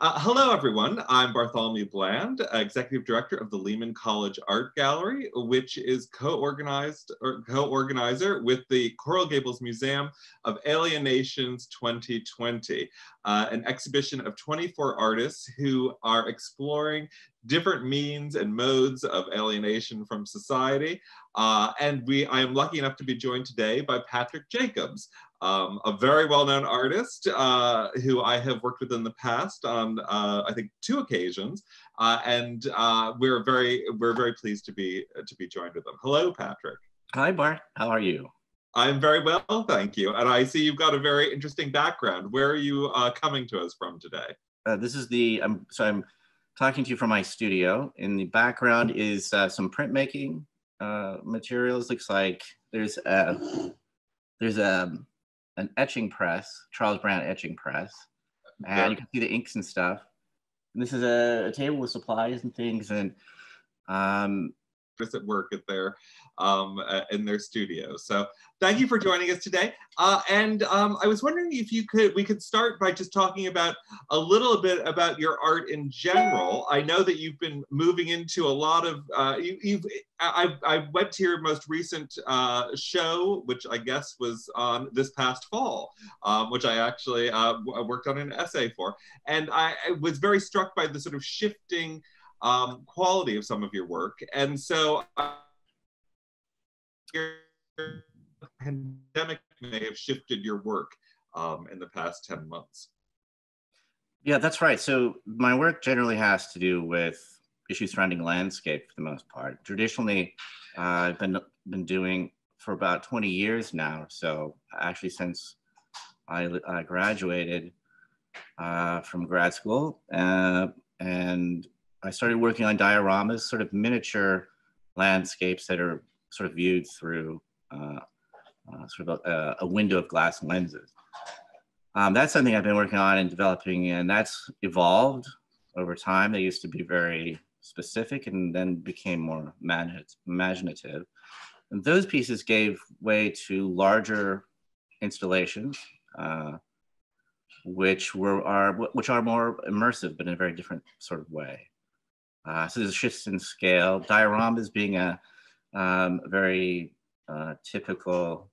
Uh, hello, everyone. I'm Bartholomew Bland, Executive Director of the Lehman College Art Gallery, which is co-organized or co-organizer with the Coral Gables Museum of Alien Nations 2020, uh, an exhibition of 24 artists who are exploring different means and modes of alienation from society. Uh, and we, I am lucky enough to be joined today by Patrick Jacobs, um, a very well-known artist uh, who I have worked with in the past on, uh, I think, two occasions, uh, and uh, we're very we're very pleased to be to be joined with them. Hello, Patrick. Hi, Bart. How are you? I'm very well, thank you. And I see you've got a very interesting background. Where are you uh, coming to us from today? Uh, this is the um, so I'm talking to you from my studio. In the background is some printmaking materials. Looks like there's a there's a an etching press, Charles Brand etching press, and you can see the inks and stuff. And this is a, a table with supplies and things, and um, at work at their um, uh, in their studio. So thank you for joining us today. Uh, and um, I was wondering if you could we could start by just talking about a little bit about your art in general. I know that you've been moving into a lot of uh, you, have I, I went to your most recent uh, show, which I guess was on this past fall, um, which I actually uh, worked on an essay for, and I, I was very struck by the sort of shifting um, quality of some of your work. And so uh, pandemic may have shifted your work um, in the past 10 months. Yeah, that's right. So my work generally has to do with issues surrounding landscape for the most part. Traditionally, uh, I've been been doing for about 20 years now. So actually, since I, I graduated uh, from grad school, uh, and I started working on dioramas, sort of miniature landscapes that are sort of viewed through uh, uh, sort of a, a, window of glass lenses. Um, that's something I've been working on and developing, and that's evolved over time. They used to be very specific and then became more imaginative. And those pieces gave way to larger installations, uh, which were are which are more immersive, but in a very different sort of way. Uh, so there's shifts in scale. Dioramas being a, um, very uh, typical,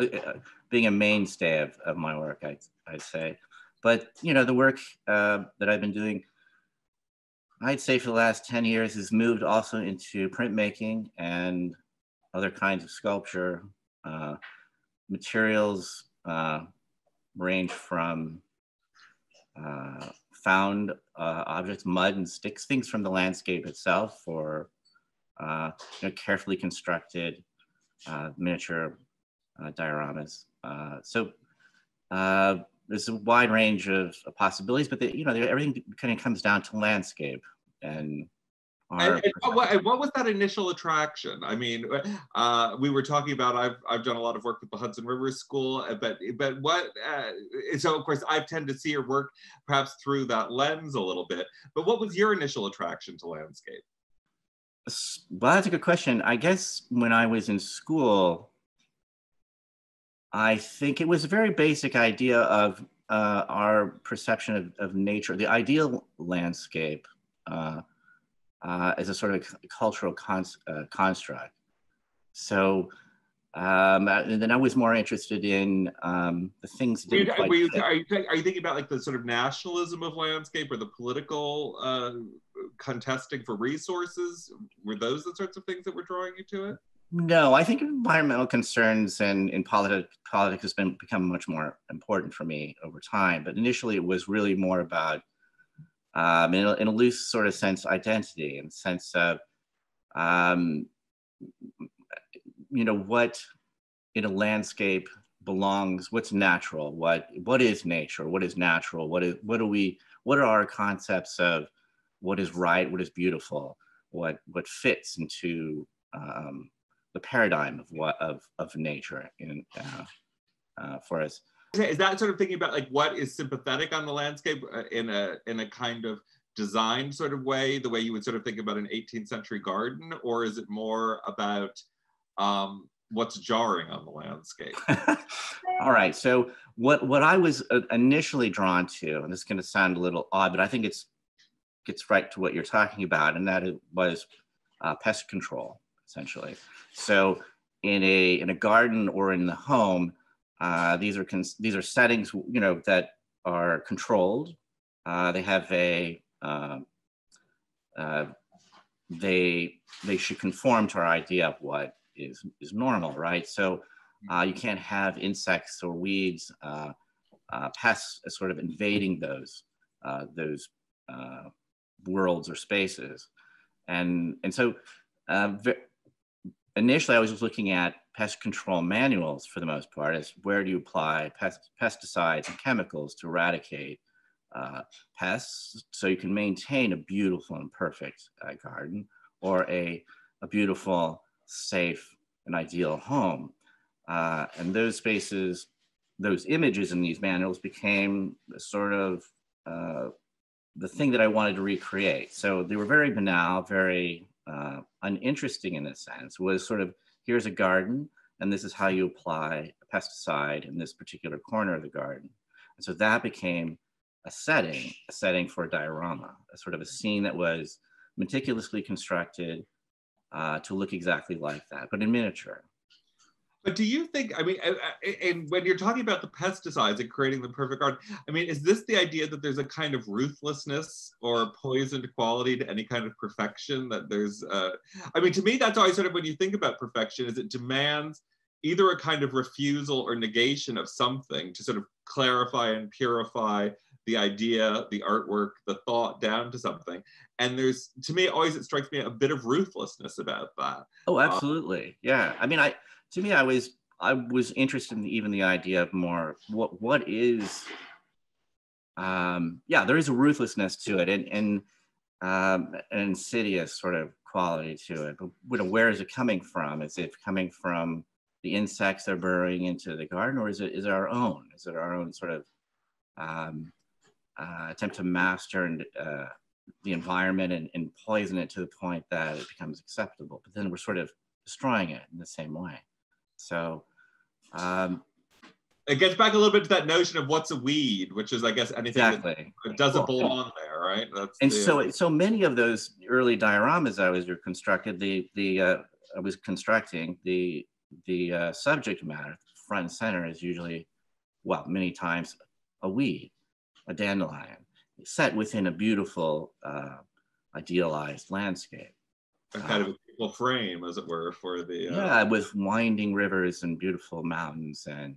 uh, uh, being a mainstay of, of my work, I'd, I'd say. But, you know, the work uh, that I've been doing, I'd say for the last 10 years has moved also into printmaking and other kinds of sculpture. Uh, materials range from found uh, objects, mud and sticks, things from the landscape itself, or uh, you know, carefully constructed uh, miniature uh, dioramas. Uh, so uh, there's a wide range of, of possibilities, but the, you know everything kind of comes down to landscape and and, and what, what, was that initial attraction? I mean, uh, we were talking about I've I've done a lot of work with the Hudson River School, uh, but but what? Uh, so of course I tend to see your work perhaps through that lens a little bit. But what was your initial attraction to landscape? Well, that's a good question. I guess when I was in school, I think it was a very basic idea of uh, our perception of, of nature, the ideal landscape. Uh, uh, as a sort of a cultural cons- uh, construct. So, um, and then I was more interested in um, the things. That you, are, you, are, you, are you thinking about like the sort of nationalism of landscape or the political uh, contesting for resources? Were those the sorts of things that were drawing you to it? No, I think environmental concerns and in politics, politics has been become much more important for me over time. But initially, it was really more about um, in, a, in, a, loose sort of sense identity and sense of um, you know what in a landscape belongs what's natural what what is nature what is natural what is what do we what are our concepts of what is right what is beautiful what what fits into um, the paradigm of what of of nature in uh, uh, for us is that sort of thinking about like what is sympathetic on the landscape uh, in a in a kind of design sort of way, the way you would sort of think about an 18th century garden, or is it more about um, what's jarring on the landscape? All right. So what what I was uh, initially drawn to, and this is going to sound a little odd, but I think it's gets right to what you're talking about, and that it was uh, pest control, essentially. So in a in a garden or in the home, uh, these are cons- these are settings, you know, that are controlled. Uh, they have a um, uh, they they should conform to our idea of what is is normal, right? So uh, you can't have insects or weeds, uh, uh, pests sort of invading those those worlds or spaces, and and so initially I was just looking at pest control manuals for the most part is where do you apply pest, pesticides and chemicals to eradicate pests so you can maintain a beautiful and perfect garden or a, a beautiful, safe, and ideal home. Uh, and those spaces, those images in these manuals became sort of uh, the thing that I wanted to recreate. So they were very banal, very uh, uninteresting in a sense, was sort of here's a garden, and this is how you apply a pesticide in this particular corner of the garden. And so that became a setting, a setting for a diorama, a sort of a scene that was meticulously constructed uh, to look exactly like that, but in miniature. But do you think, I mean, and when you're talking about the pesticides and creating the perfect garden, I mean, is this the idea that there's a kind of ruthlessness or poisoned quality to any kind of perfection? That there's, uh, I mean, to me, that's always sort of when you think about perfection, is it demands either a kind of refusal or negation of something to sort of clarify and purify the idea, the artwork, the thought down to something. And there's, to me, always it strikes me a bit of ruthlessness about that. Oh, absolutely. Um, yeah. I mean, I, to me, I was, I was interested in even the idea of more what, what is, um, yeah, there is a ruthlessness to it and, and um, an insidious sort of quality to it. But where is it coming from? Is it coming from the insects that are burrowing into the garden, or is it is it our own? Is it our own sort of um, uh, attempt to master and, uh, the environment and, and, poison it to the point that it becomes acceptable. But then we're sort of destroying it in the same way. So um, it gets back a little bit to that notion of what's a weed, which is, I guess, anything exactly. that doesn't well, belong there, right? That's and the, so, so many of those early dioramas I was constructed, the the uh, I was constructing the the uh, subject matter front and center is usually, well, many times a weed a dandelion set within a beautiful, uh, idealized landscape. A kind of beautiful frame, as it were, for the. Uh... Yeah, with winding rivers and beautiful mountains and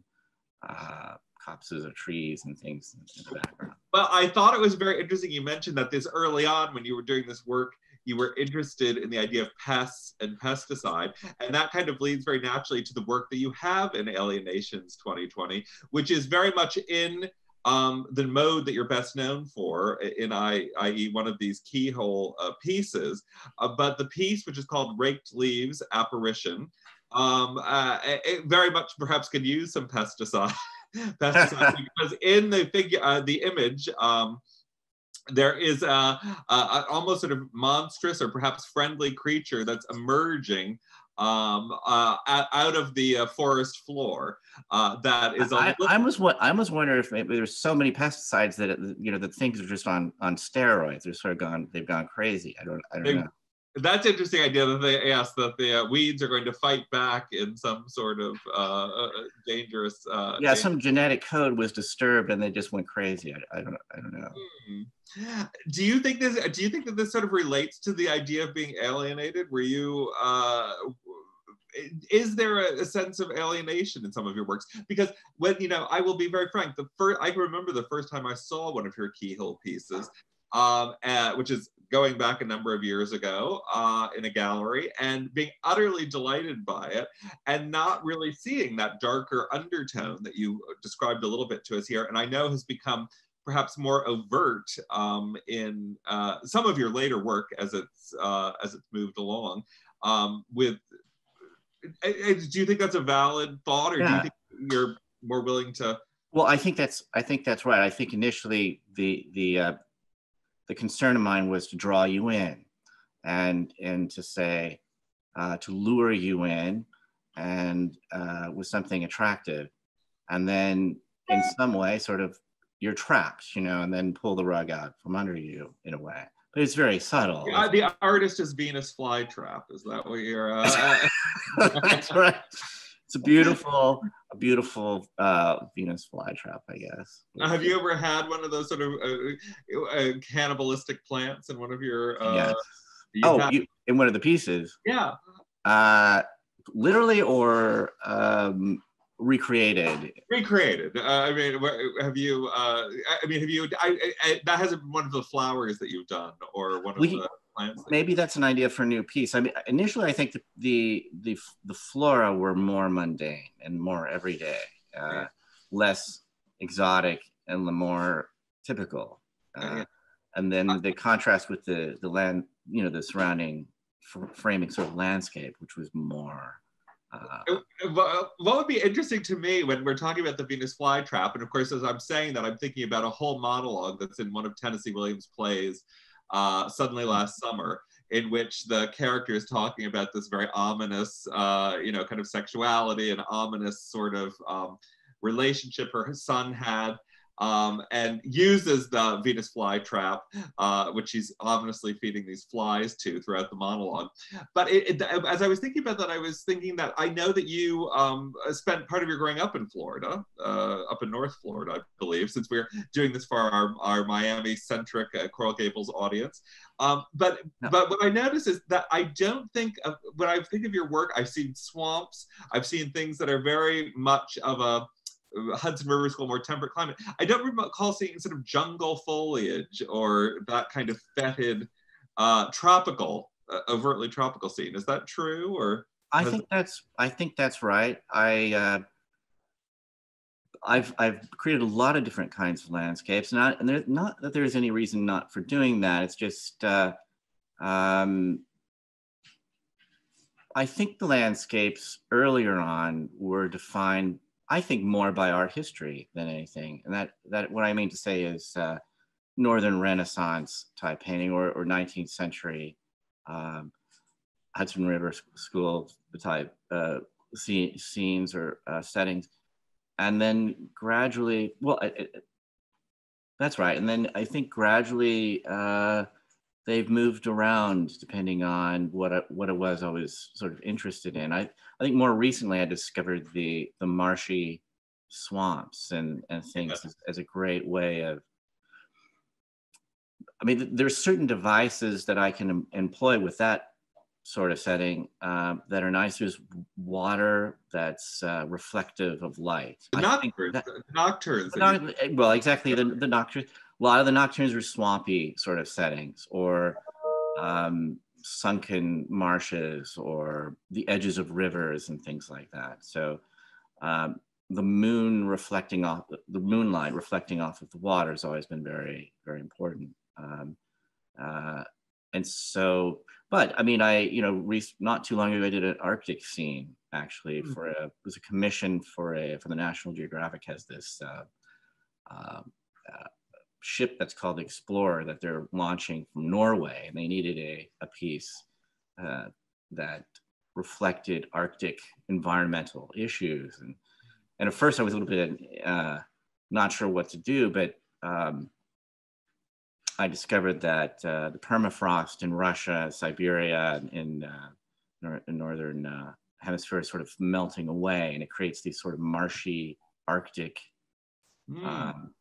uh, copses of trees and things in the background. Well, I thought it was very interesting. You mentioned that this early on, when you were doing this work, you were interested in the idea of pests and pesticide. And that kind of leads very naturally to the work that you have in Alien Nations 2020, which is very much in um, the mode that you're best known for in I, i.e. one of these keyhole uh, pieces. Uh, but the piece, which is called Raked Leaves Apparition, um, uh, it very much perhaps could use some pesticide, pesticide because in the figure, uh, the image, um, there is a, a, a, almost sort of monstrous or perhaps friendly creature that's emerging um, uh, out of the uh, forest floor. Uh, that is. I, I was what I was wondering if maybe there's so many pesticides that it, you know that things are just on on steroids. They're sort of gone. They've gone crazy. I don't. I don't they, know. That's interesting idea that they yes that the uh, weeds are going to fight back in some sort of uh, uh, dangerous. yeah, dangerous. some genetic code was disturbed and they just went crazy. I, I don't. I don't know. Hmm. Do you think this? Do you think that this sort of relates to the idea of being alienated? Were you is there a, a, sense of alienation in some of your works? Because when you know, I will be very frank. The first I can remember the first time I saw one of your keyhole pieces, um, uh, which is going back a number of years ago uh, in a gallery, and being utterly delighted by it, and not really seeing that darker undertone that you described a little bit to us here, and I know has become perhaps more overt um, in uh, some of your later work as it's uh, as it's moved along um, with do you think that's a valid thought, or yeah. do you think you're more willing to? Well, I think that's I think that's right. I think initially the the uh, the concern of mine was to draw you in, and and to say uh, to lure you in, and uh, with something attractive, and then in some way, sort of you're trapped, you know, and then pull the rug out from under you in a way. But it's very subtle. Yeah, the artist is Venus flytrap. Is that what you're? Uh... That's right. It's a beautiful, a beautiful uh, Venus flytrap, I guess. have you ever had one of those sort of uh, uh, cannibalistic plants in one of your? Uh, yes. oh, have... you, in one of the pieces. Yeah. Uh, literally or um, recreated recreated uh, i mean have you uh, i mean have you I, I, that hasn't been one of the flowers that you've done or one of we, the plants maybe that's an idea for a new piece i mean initially i think the the the, the flora were more mundane and more everyday uh, yeah. less exotic and more typical uh, yeah. and then uh, the contrast with the the land you know the surrounding framing sort of landscape which was more uh, what would be interesting to me when we're talking about the Venus flytrap, and of course, as I'm saying that, I'm thinking about a whole monologue that's in one of Tennessee Williams' plays, uh, Suddenly Last Summer, in which the character is talking about this very ominous, uh, you know, kind of sexuality and ominous sort of um, relationship her son had um, and uses the Venus flytrap, uh, which she's obviously feeding these flies to throughout the monologue. But it, it, as I was thinking about that, I was thinking that I know that you um, spent part of your growing up in Florida, uh, up in North Florida, I believe, since we're doing this for our, our Miami-centric uh, Coral Gables audience. Um, but no. but what I notice is that I don't think of, when I think of your work, I've seen swamps, I've seen things that are very much of a Hudson River School, more temperate climate. I don't recall seeing sort of jungle foliage or that kind of fetid, uh, tropical, uh, overtly tropical scene. Is that true, or? I think that's I think that's right. I uh, I've I've created a lot of different kinds of landscapes, not and there's not that there's any reason not for doing that. It's just uh, um, I think the landscapes earlier on were defined I think more by art history than anything. And that, that what I mean to say is uh, Northern Renaissance type painting or, or 19th century um, Hudson River School type uh, scenes or uh, settings. And then gradually, well, it, it, that's right. And then I think gradually uh, they've moved around depending on what it, what it was I was sort of interested in. I, I think more recently I discovered the the marshy swamps and and things as, as, a great way of. I mean, there's certain devices that I can employ with that sort of setting um, that are nice. There's water that's uh, reflective of light. The nocturnes. That, nocturnes. The, well, exactly. The, the nocturnes a lot of the nocturnes were swampy sort of settings or um, sunken marshes or the edges of rivers and things like that. So um, the moon reflecting off the moonlight reflecting off of the water has always been very very important. Um, uh, and so, but I mean, I you know, not too long ago I did an Arctic scene actually mm-hmm. for a it was a commission for a for the National Geographic has this. Uh, um, uh, ship that's called the Explorer that they're launching from Norway, and they needed a, a piece uh, that reflected Arctic environmental issues. And, and at first I was a little bit uh, not sure what to do, but um, I discovered that uh, the permafrost in Russia, Siberia, in, uh, nor- in northern uh, hemisphere is sort of melting away, and it creates these sort of marshy Arctic mm. um,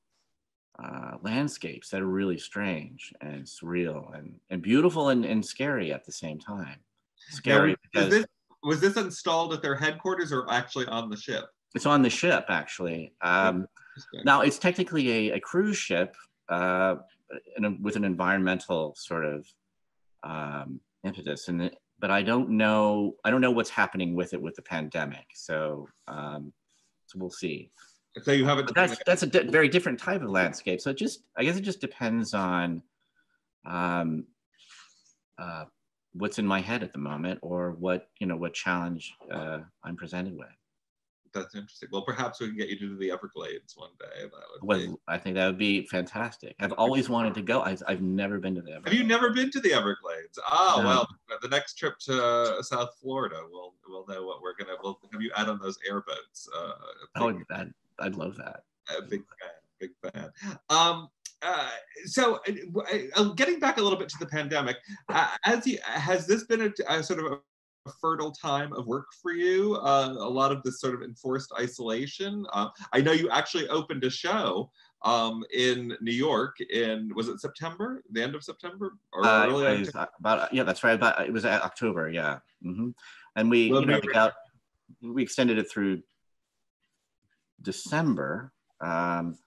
uh, landscapes that are really strange and surreal and, and beautiful and, and scary at the same time. Scary now, because this, was this installed at their headquarters or actually on the ship? It's on the ship actually. Um, now it's technically a, a cruise ship uh, a, with an environmental sort of um, impetus, and but I don't know. I don't know what's happening with it with the pandemic. So um, so we'll see. So you have it. That's that's a di- very different type of landscape. So it just I guess it just depends on um, uh, what's in my head at the moment, or what you know what challenge uh, I'm presented with. That's interesting. Well, perhaps we can get you to the Everglades one day. That would well, be... I think that would be fantastic. I've always wanted to go. I've, I've never been to the Everglades. Have you never been to the Everglades? Oh, no. well, the next trip to South Florida, we'll we'll know what we're gonna. We'll have you add on those airboats. Uh, oh, that I'd love that. A big fan, big fan. Um, uh, so uh, uh, getting back a little bit to the pandemic, uh, as you, has this been a, a sort of a fertile time of work for you? Uh, a lot of this sort of enforced isolation. Uh, I know you actually opened a show um, in New York in was it September, the end of September, or uh, early was, about yeah, that's right. About it was October, yeah. Mm-hmm. And we well, you know got, we extended it through December, um,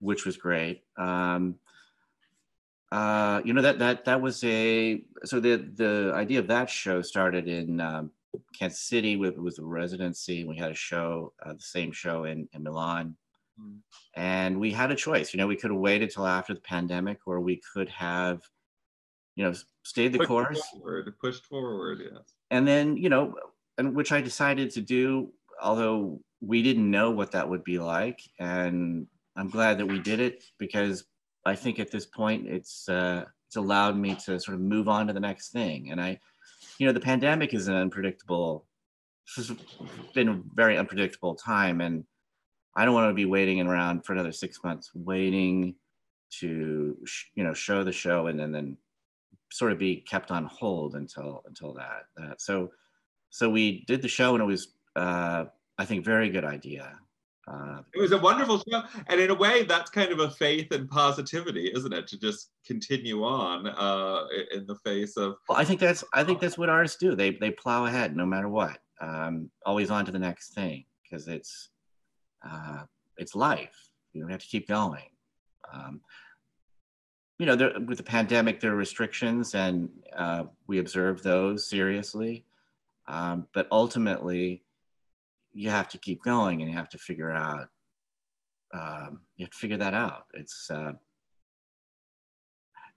which was great. Um, uh, you know that that that was a so the the idea of that show started in um, Kansas City with with a residency. We had a show, uh, the same show in, in Milan, mm. and we had a choice. You know, we could have waited till after the pandemic, or we could have, you know, stayed the pushed course. Forward, pushed forward, yes. And then you know, and which I decided to do, although we didn't know what that would be like, and I'm glad that we did it because I think at this point it's uh, it's allowed me to sort of move on to the next thing. And I, you know, the pandemic is an unpredictable. It's been a very unpredictable time, and I don't want to be waiting around for another six months, waiting to you know show the show and then then sort of be kept on hold until until that. Uh, so so we did the show, and it was uh, I think very good idea. Uh, it was a wonderful show, and in a way, that's kind of a faith and positivity, isn't it? To just continue on uh, in the face of. Well, I think that's I think that's what artists do. They they plow ahead no matter what, um, always on to the next thing because it's uh, it's life. You know, we have to keep going. Um, you know, there, with the pandemic, there are restrictions, and uh, we observe those seriously. Um, but ultimately, you have to keep going and you have to figure out um, you have to figure that out it's uh,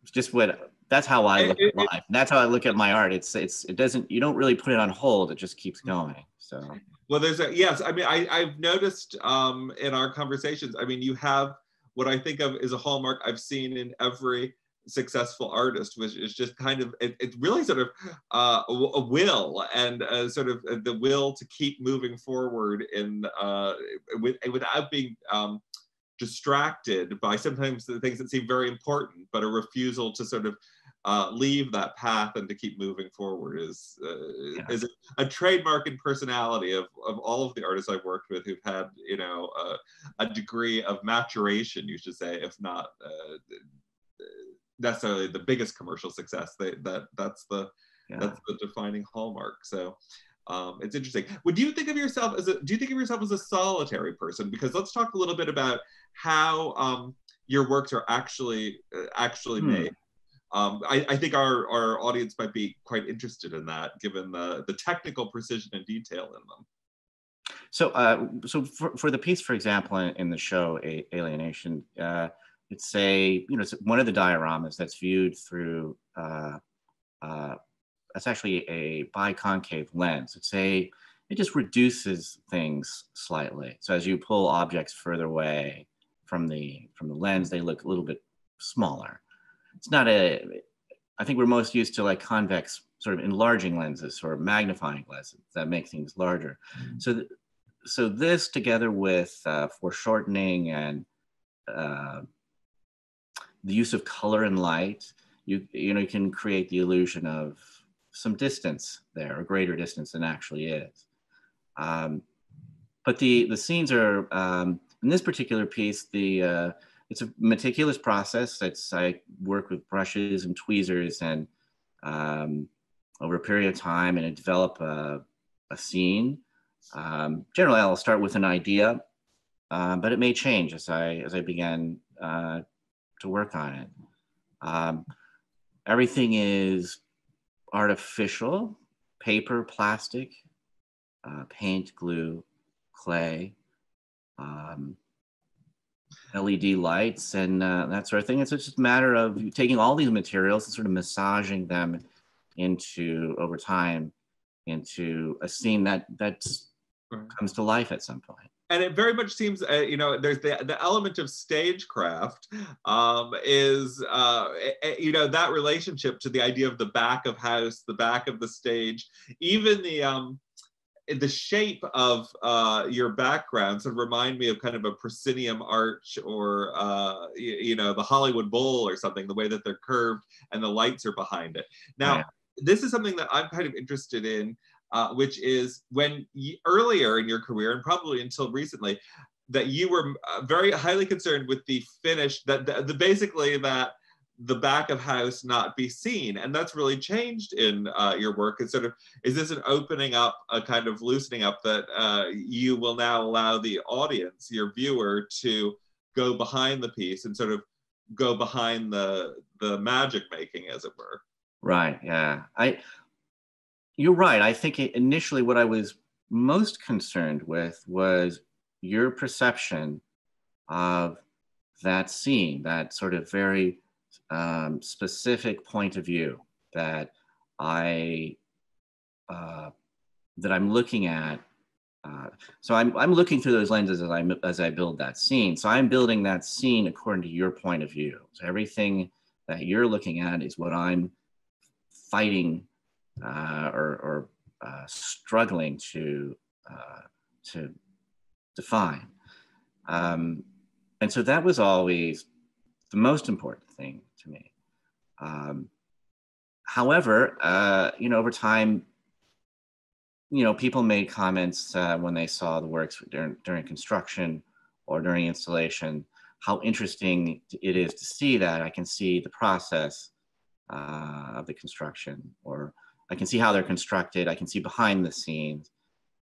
it's just what that's how I look at life. That's how I look at my art. It's it's it doesn't you don't really put it on hold. It just keeps going. So well, there's a yes. I mean, I I've noticed um, in our conversations. I mean, you have what I think of is a hallmark I've seen in every successful artist, which is just kind of it, it's really sort of uh, a, will and uh, sort of uh, the will to keep moving forward in uh, with, without being um, distracted by sometimes the things that seem very important, but a refusal to sort of uh, leave that path and to keep moving forward is uh, yeah. is a, a, trademark and personality of, of all of the artists I've worked with who've had you know uh, a degree of maturation, you should say, if not uh, necessarily the biggest commercial success. They, that that's the yeah. that's the defining hallmark. So um, it's interesting. Would you think of yourself as a do you think of yourself as a solitary person? Because let's talk a little bit about how um, your works are actually uh, actually hmm. made. Um, I, I, think our, our audience might be quite interested in that, given the, the technical precision and detail in them. So, uh, so for, for the piece, for example, in, in the show a- Alienation, uh, it's a you know it's one of the dioramas that's viewed through uh, uh, that's actually a biconcave lens. It's a it just reduces things slightly. So as you pull objects further away from the from the lens, they look a little bit smaller. It's not a I think we're most used to like convex sort of enlarging lenses or magnifying lenses that make things larger. Mm-hmm. So th- so this together with uh, foreshortening and uh, the use of color and light, you you know you can create the illusion of some distance there, a greater distance than actually is. Um, but the the scenes are um, in this particular piece. The uh, it's a meticulous process. It's I work with brushes and tweezers and um, over a period of time and I develop a, a scene. Um, generally, I'll start with an idea, uh, but it may change as I as I begin uh, to work on it. Um, everything is artificial paper, plastic, uh, paint, glue, clay, um, LED lights, and uh, that sort of thing. It's just a matter of taking all these materials and sort of massaging them into over time into a scene that that comes to life at some point and it very much seems uh, you know there's the, the element of stagecraft um, is uh, you know that relationship to the idea of the back of house the back of the stage even the um, the shape of uh, your background sort of remind me of kind of a proscenium arch or uh, you, you, know the Hollywood Bowl or something. The way that they're curved and the lights are behind it. Now, yeah. this is something that I'm kind of interested in, uh, which is when you, earlier in your career and probably until recently, that you were uh, very highly concerned with the finish. That the, the basically that the back of house not be seen. And that's really changed in uh, your work. Is sort of is this an opening up a kind of loosening up that uh, you will now allow the audience your viewer to go behind the piece and sort of go behind the the magic making as it were? Right yeah. I you're right i think initially what i was most concerned with was your perception of that scene that sort of very um, specific point of view that I uh, that I'm looking at. Uh, so I'm, I'm looking through those lenses as I as I build that scene. So I'm building that scene according to your point of view. So everything that you're looking at is what I'm fighting uh, or, or uh, struggling to uh, to define. Um, and so that was always the most important thing to me. Um, however, uh, you know, over time, you know, people made comments uh, when they saw the works during, during construction or during installation, how interesting it is to see that. I can see the process uh, of the construction, or I can see how they're constructed. I can see behind the scenes.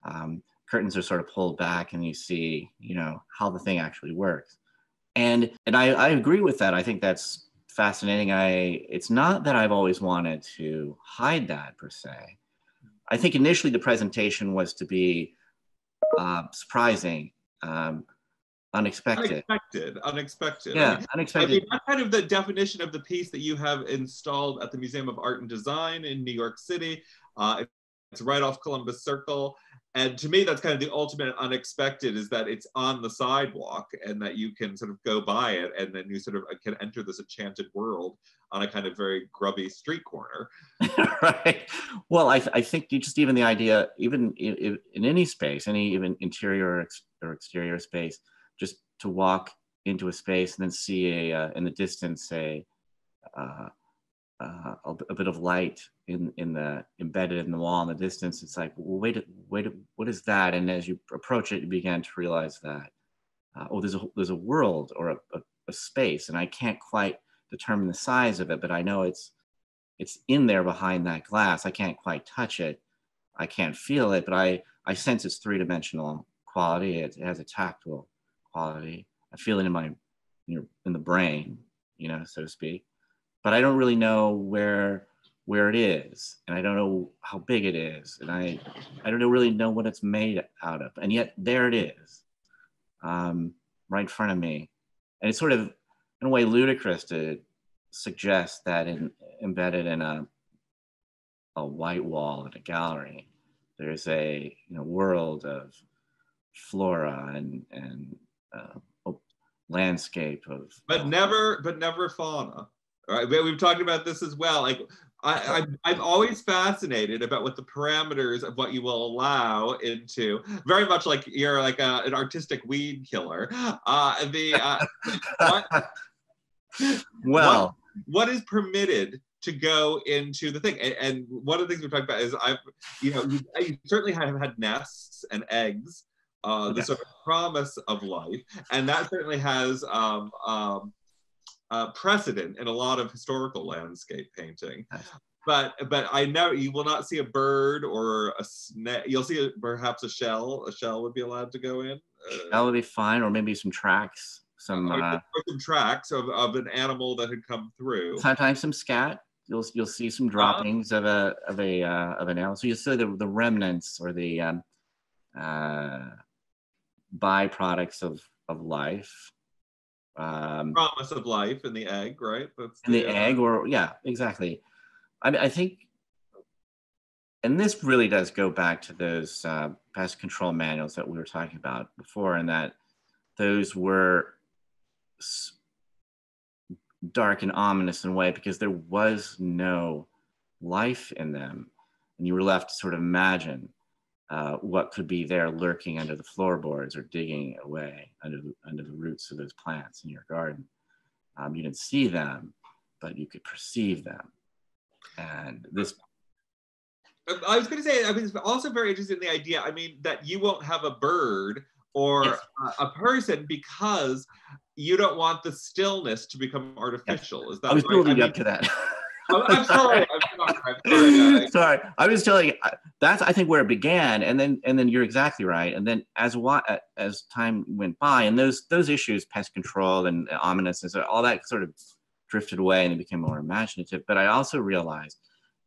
Um, curtains are sort of pulled back, and you see, you know, how the thing actually works. And and I, I agree with that. I think that's fascinating. I it's not that I've always wanted to hide that per se. I think initially the presentation was to be uh, surprising, um, unexpected. Unexpected, unexpected. Yeah, I mean, unexpected. I mean, that's kind of the definition of the piece that you have installed at the Museum of Art and Design in New York City. Uh, it's right off Columbus Circle and to me that's kind of the ultimate unexpected is that it's on the sidewalk and that you can sort of go by it and then you sort of can enter this enchanted world on a kind of very grubby street corner right well I, I think just even the idea even in, in any space any even interior or exterior space just to walk into a space and then see a uh, in the distance say uh, uh, a, a, bit of light in in the embedded in the wall in the distance. It's like, well, wait, wait, what is that? And as you approach it, you begin to realize that uh, oh, there's a there's a world or a, a, a, space, and I can't quite determine the size of it, but I know it's it's in there behind that glass. I can't quite touch it, I can't feel it, but I I sense its three dimensional quality. It, it has a tactile quality. I feel it in my in, in the brain, you know, so to speak but I don't really know where where it is and I don't know how big it is and I I don't really know what it's made out of and yet there it is um, right in front of me and it's sort of in a way ludicrous to suggest that in, embedded in a a white wall in a gallery there's a you know world of flora and and uh, landscape of but never but never fauna Right, we've talked about this as well. Like I, am always fascinated about what the parameters of what you will allow into. Very much like you're like a, an artistic weed killer. Uh, the uh, what, well, what, what is permitted to go into the thing? And, and, one of the things we're talking about is I've, you know, you, you certainly have had nests and eggs, uh, the sort of promise of life, and that certainly has um, um, uh, precedent in a lot of historical landscape painting. But but I know you will not see a bird or a snake. You'll see a, perhaps a shell. A shell would be allowed to go in. Uh, that would be fine, or maybe some tracks. Some uh, some tracks of, of an animal that had come through. Sometimes some scat. You'll you'll see some uh-huh. droppings of a of a uh, of an animal. So you see the the remnants or the um, uh, byproducts of of life um, promise of life in the egg, right? That's in the, the uh, egg, or yeah, exactly. I, I think, and this really does go back to those uh, pest control manuals that we were talking about before, and that those were dark and ominous in a way because there was no life in them, and you were left to sort of imagine. Uh, what could be there lurking under the floorboards or digging away under the, under the roots of those plants in your garden. Um, you didn't see them, but you could perceive them. And this. I was going to say, I was also very interested in the idea, I mean, that you won't have a bird or yes. a, a person because you don't want the stillness to become artificial. Is that I was right? building I mean, up to that. I'm sorry. I'm sorry. sorry. I was telling you that's I think where it began, and then and then you're exactly right. And then as what as time went by, and those those issues, pest control and ominousness, all that sort of drifted away and it became more imaginative. But I also realized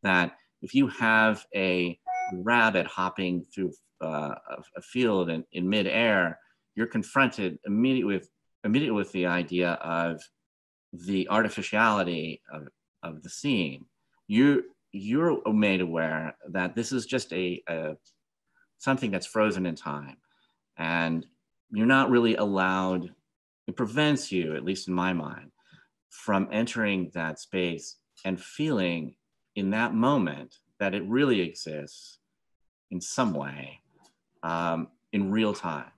that if you have a rabbit hopping through uh, a field in, in midair, you're confronted immediately with immediately with the idea of the artificiality of, of the scene. You you're made aware that this is just a, a something that's frozen in time, and you're not really allowed. It prevents you, at least in my mind, from entering that space and feeling in that moment that it really exists in some way um, in real time.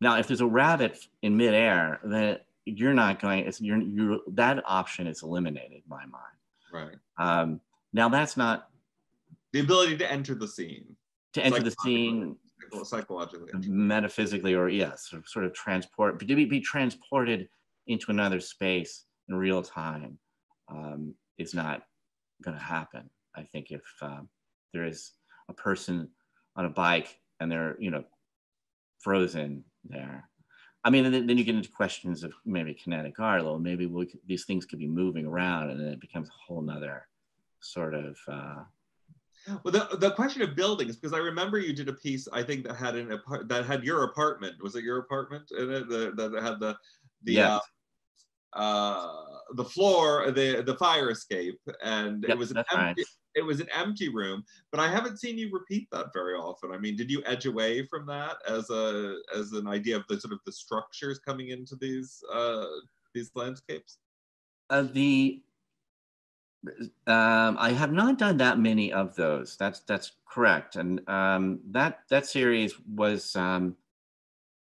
Now, if there's a rabbit in midair, then you're not going. It's you're, you're that option is eliminated in my mind. Right. Um, now that's not the ability to enter the scene. To enter the scene psychologically, metaphysically, or yes, sort of, sort of transport, to be, be transported into another space in real time um, is not going to happen. I think if um, there is a person on a bike and they're you know frozen there. I mean, then, then you get into questions of maybe kinetic art. Well, maybe we could, these things could be moving around, and then it becomes a whole nother sort of. Uh, well, the, the question of buildings, because I remember you did a piece, I think that had an that had your apartment. Was it your apartment in it? The, that had the the yeah. uh, uh, the floor, the the fire escape, and yep, it was an empty, right. It was an empty room. But I haven't seen you repeat that very often. I mean, did you edge away from that as a as an idea of the sort of the structures coming into these uh, these landscapes? Uh, the um, I have not done that many of those. That's that's correct, and um, that that series was um,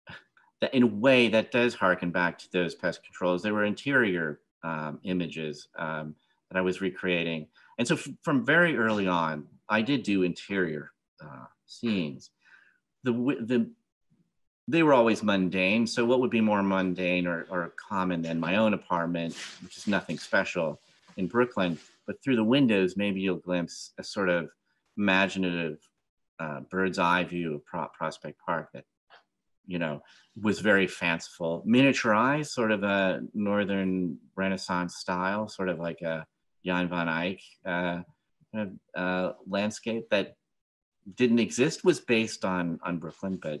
that in a way that does harken back to those pest controls. They were interior um, images um, that I was recreating. And so from very early on, I did do interior uh, scenes. The, the, they were always mundane. So what would be more mundane or, or common than my own apartment, which is nothing special in Brooklyn, but through the windows, maybe you'll glimpse a sort of imaginative uh, bird's eye view of Pro- Prospect Park that you know, was very fanciful, miniaturized, sort of a Northern Renaissance style, sort of like a Jan van Eyck uh, uh, landscape that didn't exist, was based on, on Brooklyn, but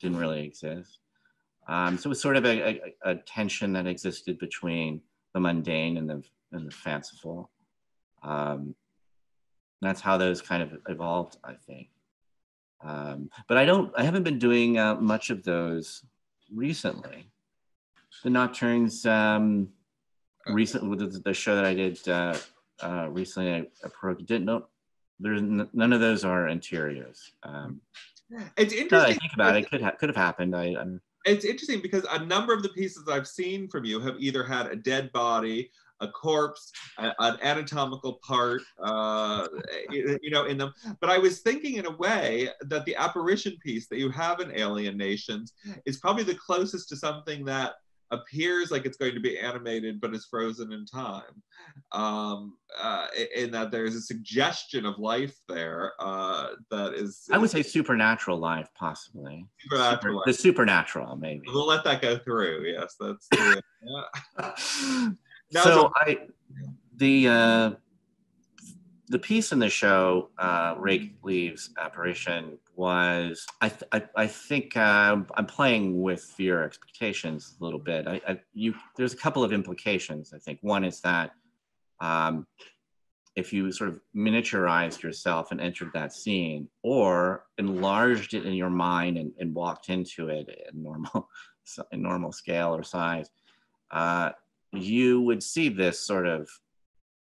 didn't really exist. Um, so it was sort of a, a, a, tension that existed between the mundane and the, and the fanciful. Um, that's how those kind of evolved, I think. Um, but I don't, I haven't been doing uh, much of those recently. The Nocturnes, um, recently with the, show that I did uh, uh, recently, I, I didn't know, there's n- none of those are interiors. Um, it's interesting. I think about it, it could, ha- could have happened. I, I'm, it's interesting because a number of the pieces I've seen from you have either had a dead body a corpse, a, an anatomical part, uh, you know, in them. But I was thinking in a way that the apparition piece that you have in Alien Nations is probably the closest to something that appears like it's going to be animated but is frozen in time. Um uh in that there's a suggestion of life there uh that is, i would say supernatural life possibly. Supernatural Super, life. the supernatural maybe. We'll let that go through. Yes that's the, yeah. So I, the uh, the piece in the show, uh, Rake Leaves apparition, was I th- I, I, think uh, I'm playing with your expectations a little bit. I, I, you there's a couple of implications. I think one is that um, if you sort of miniaturized yourself and entered that scene, or enlarged it in your mind and, and walked into it in normal in normal scale or size. Uh, you would see this sort of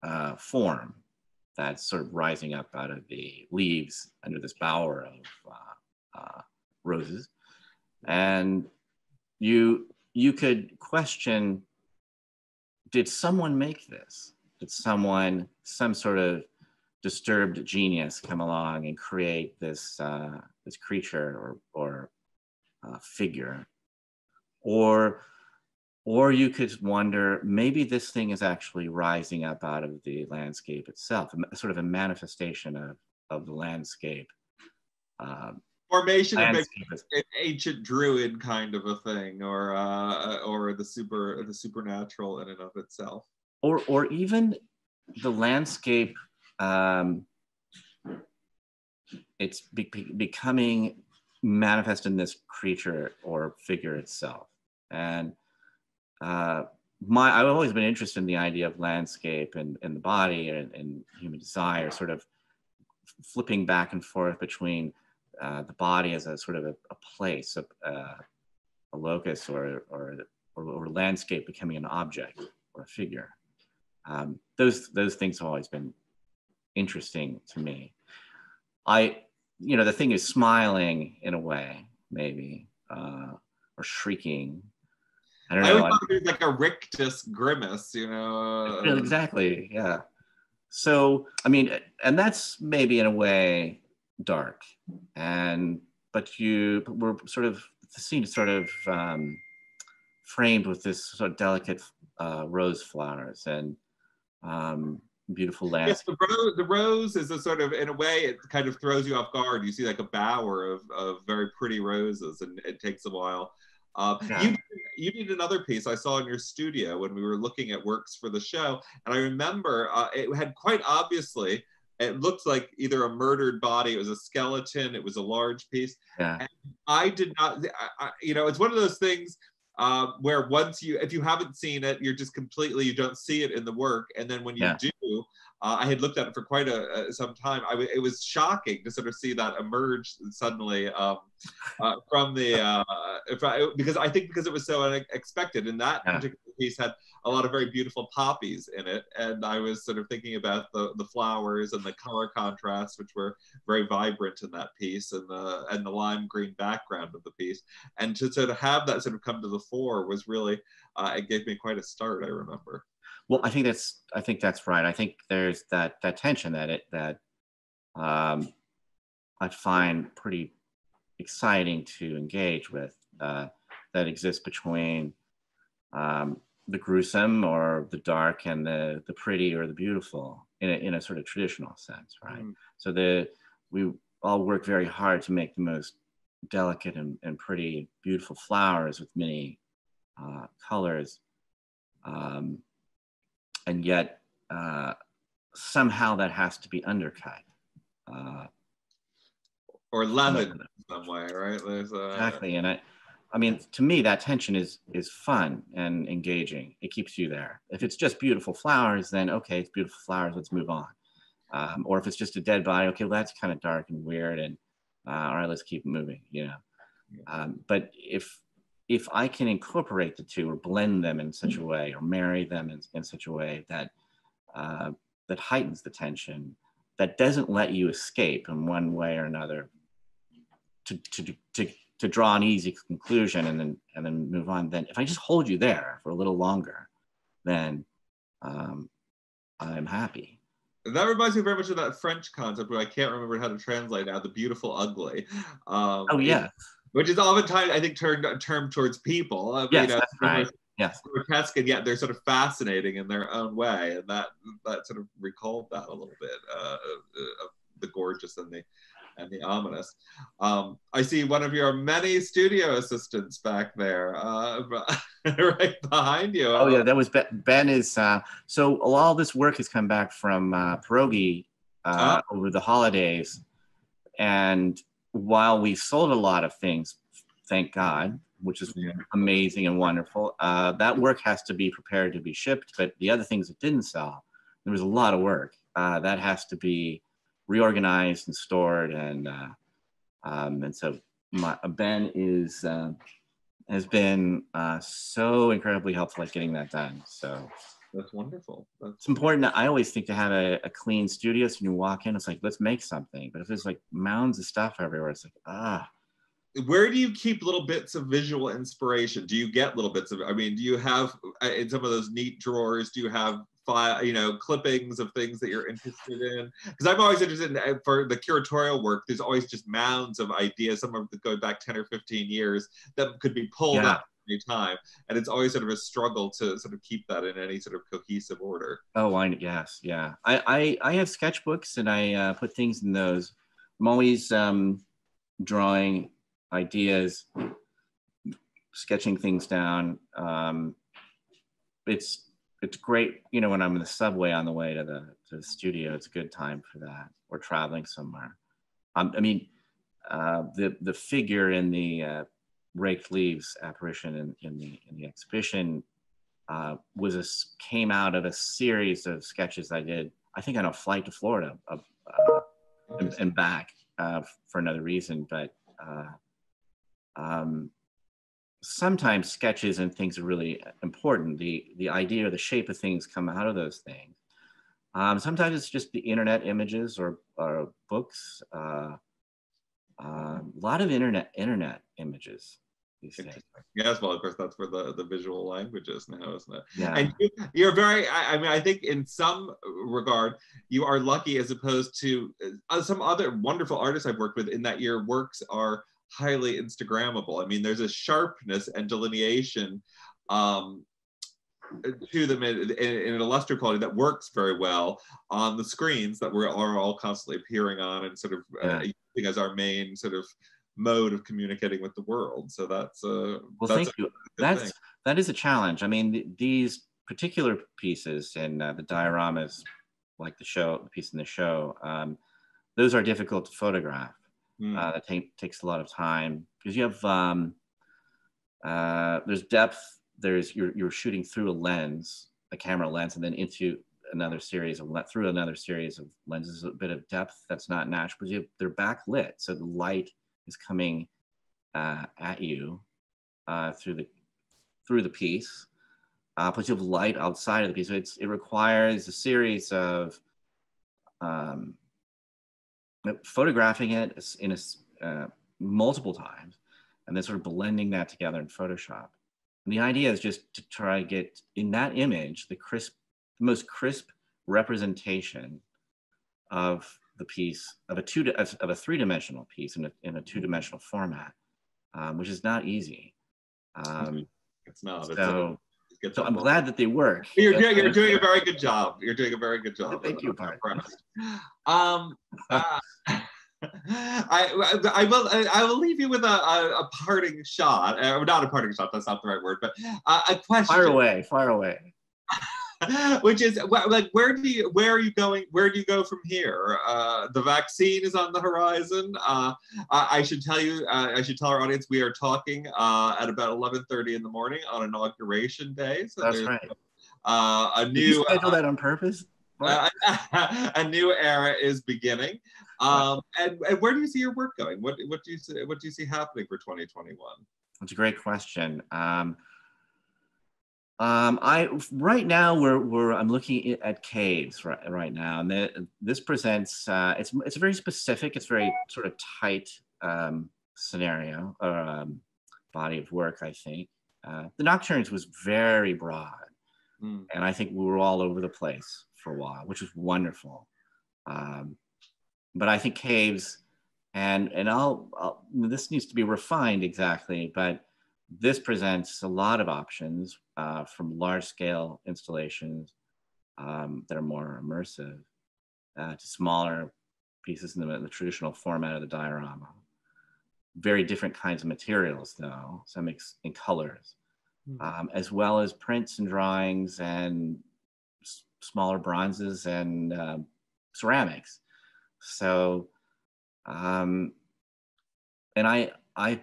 uh, form that's sort of rising up out of the leaves under this bower of uh, uh, roses. And you, you could question, did someone make this? Did someone, some sort of disturbed genius come along and create this, uh, this creature or, or uh, figure? Or or you could wonder maybe this thing is actually rising up out of the landscape itself, sort of a manifestation of, of the landscape. Um, Formation landscape of an ancient druid kind of a thing, or uh, or the super the supernatural in and of itself, or or even the landscape. Um, it's be- becoming manifest in this creature or figure itself, and uh, my I've always been interested in the idea of landscape and, and the body and, and human desire, sort of flipping back and forth between uh, the body as a sort of a, a place, a, uh, a locus, or, or, or, or, landscape becoming an object or a figure. Um, those those things have always been interesting to me. I, you know, the thing is smiling in a way, maybe, uh, or shrieking I don't know. I always thought it was like a rictus grimace, you know. Uh, exactly. Yeah. So I mean, and that's maybe in a way dark, and but you we're sort of the scene is sort of um, framed with this sort of delicate uh, rose flowers and um, beautiful landscape. Yes, the rose, the rose is a sort of, in a way, it kind of throws you off guard. You see like a bower of, of very pretty roses, and it takes a while um, yeah. you, you did another piece I saw in your studio when we were looking at works for the show. And I remember uh, it had quite obviously, it looked like either a murdered body, it was a skeleton, it was a large piece. Yeah. And I did not, I, I, you know, it's one of those things uh, where once you, if you haven't seen it, you're just completely, you don't see it in the work. And then when you yeah. do, uh, I had looked at it for quite a, some time. I w- it was shocking to sort of see that emerge suddenly um, uh, from the uh, I, because I think because it was so unexpected, and that yeah. particular piece had a lot of very beautiful poppies in it, and I was sort of thinking about the the flowers and the color contrasts, which were very vibrant in that piece, and the and the lime green background of the piece, and to sort of have that sort of come to the fore was really uh, it gave me quite a start. I remember. Well, I think that's I think that's right. I think there's that that tension that it that um, I find pretty exciting to engage with uh, that exists between um, the gruesome or the dark and the the pretty or the beautiful in a, in a sort of traditional sense, right? Mm. So the we all work very hard to make the most delicate and, and pretty, beautiful flowers with many uh, colors. Um, and yet uh, somehow that has to be undercut. Uh, or lemon in some way, right? There's a... Exactly, and I, I mean, to me, that tension is is fun and engaging. It keeps you there. If it's just beautiful flowers, then okay, it's beautiful flowers. Let's move on. Um, or if it's just a dead body, okay, well, that's kind of dark and weird, and uh, all right, let's keep moving. You know. Um, but if if I can incorporate the two or blend them in such a way or marry them in, in such a way that uh, that heightens the tension, that doesn't let you escape in one way or another to, to, to, to draw an easy conclusion and then and then move on, then if I just hold you there for a little longer, then um, I'm happy. That reminds me very much of that French concept where I can't remember how to translate now, the beautiful ugly. Um, oh yeah which is oftentimes I think turned term towards people. Uh, yes, you know, that's right. Yes, grotesque and yet they're sort of fascinating in their own way, and that that sort of recalled that a little bit uh, of the gorgeous and the and the ominous. Um, I see one of your many studio assistants back there, uh, right behind you. Oh yeah, that was Ben. ben is uh, so a lot of this work has come back from uh, Pierogi uh, oh. over the holidays, and while we sold a lot of things, thank God, which is amazing and wonderful, uh, that work has to be prepared to be shipped. But the other things that didn't sell, there was a lot of work uh, that has to be reorganized and stored. And uh, um, and so my, Ben is uh, has been uh, so incredibly helpful at getting that done. So That's wonderful. That's it's important. I always think to have a, a clean studio. So when you walk in, it's like let's make something. But if there's like mounds of stuff everywhere, it's like ah. Where do you keep little bits of visual inspiration? Do you get little bits of? I mean, do you have uh, in some of those neat drawers? Do you have file, you know, clippings of things that you're interested in? Because I'm always interested in uh, for the curatorial work. There's always just mounds of ideas, some of them go back 10 or 15 years, that could be pulled Yeah. out any time, and it's always sort of a struggle to sort of keep that in any sort of cohesive order. Oh, I yes, yeah. I I, I have sketchbooks and I uh, put things in those. I'm always um, drawing ideas, sketching things down. Um, it's it's great, you know, when I'm in the subway on the way to the to the studio. It's a good time for that. Or traveling somewhere. Um, I mean, uh, the the figure in the uh, raked leaves apparition in, in the in the exhibition uh, was a came out of a series of sketches I did. I think on a flight to Florida uh, uh, and, and back uh, for another reason, but uh, um, sometimes sketches and things are really important. The the idea or the shape of things come out of those things. Um, sometimes it's just the internet images or, or books. Uh, uh, a lot of internet internet images. Yes, well, of course, that's where the, the visual language is now, isn't it? Yeah. And you, you're very, I, I mean, I think in some regard, you are lucky as opposed to uh, some other wonderful artists I've worked with in that your works are highly Instagrammable. I mean, there's a sharpness and delineation um, to them in, in, in an illustrative quality that works very well on the screens that we're are all constantly appearing on and sort of uh, using as our main sort of mode of communicating with the world. So that's uh, Well, that's thank you. That's thing. that is a challenge. I mean, th- these particular pieces and uh, the dioramas, like the show, the piece in the show, um, those are difficult to photograph. Mm. Uh, that take, takes a lot of time because you have um, uh, there's depth. There's you're you're shooting through a lens, a camera lens, and then into another series of through another series of lenses. A bit of depth that's not natural because you they're backlit, so the light is coming uh, at you uh, through the through the piece. Uh, but you have light outside of the piece. So it's, it requires a series of um, photographing it in a, uh, multiple times and then sort of blending that together in Photoshop. And the idea is just to try to get in that image the crisp, the most crisp representation of the piece of a two of a three dimensional piece in a, in a two dimensional format, um, which is not easy. Um, It's not. It's so, it so I'm glad that they work. You're doing, you're doing a very good job. You're doing a very good job. Thank you, Bart. Um, uh, I, I will I will leave you with a, a, a parting shot. Uh, not a parting shot. That's not the right word, but uh, a question. Fire away, fire away. which is like where do you where are you going where do you go from here uh, the vaccine is on the horizon uh, I, I should tell you uh, i should tell our audience we are talking uh, at about 11.30 in the morning on inauguration day so That's right. uh, a Did you new schedule that on purpose? uh, a new era is beginning um, and, and where do you see your work going what what do you see what do you see happening for 2021 That's a great question. Um, um, I right now we're, we're I'm looking at caves right, right now, and the, this presents uh, it's it's very specific. It's very sort of tight um, scenario or um, body of work. I think uh, the Nocturnes was very broad, Hmm. and I think we were all over the place for a while, which was wonderful. Um, but I think caves, and and I'll, I'll this needs to be refined exactly, but this presents a lot of options uh, from large scale installations um, that are more immersive uh, to smaller pieces in the, the traditional format of the diorama. Very different kinds of materials, though, some ex- in colors, Hmm. um, as well as prints and drawings and s- smaller bronzes and um ceramics. So, um, and I, I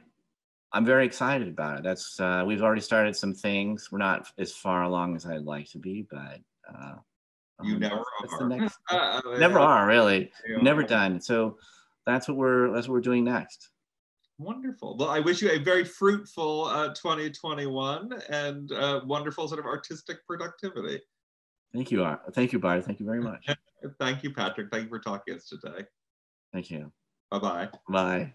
I'm very excited about it. That's uh, we've already started some things. We're not as far along as I'd like to be, but uh, you um, never that's are. the next. Uh, never are really. you Never done. So that's what we're that's what we're doing next. Wonderful. Well, I wish you a very fruitful uh, 2021 and uh, wonderful sort of artistic productivity. Thank you, Ar- thank you, Bart. Thank you very much. Thank you, Patrick. Thank you for talking to us today. Thank you. Bye bye. Bye.